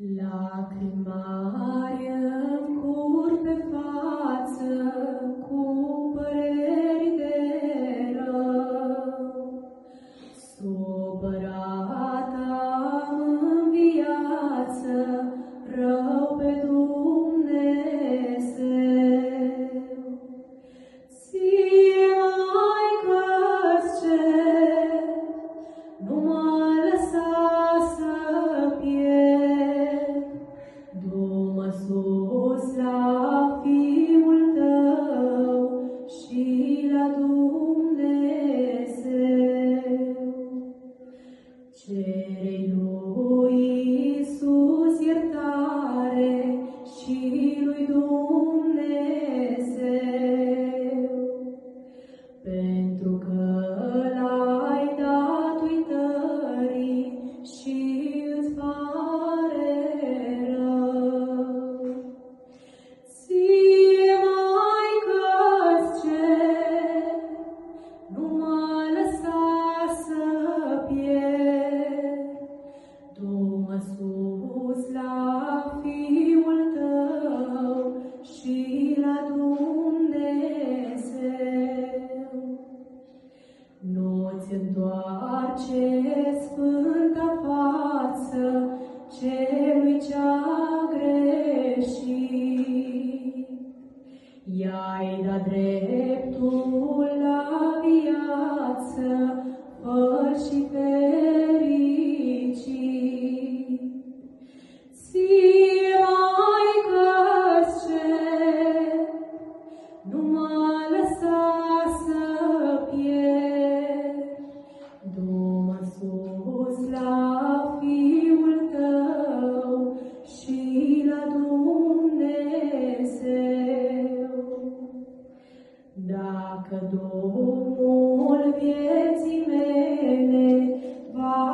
Lacrimaria cum întoarce sfânta față celui ce-a greșit. I-ai dat dreptul la viață, făr și fericit. Ție, Maică, ce numai Dacă Domnul vieții mele va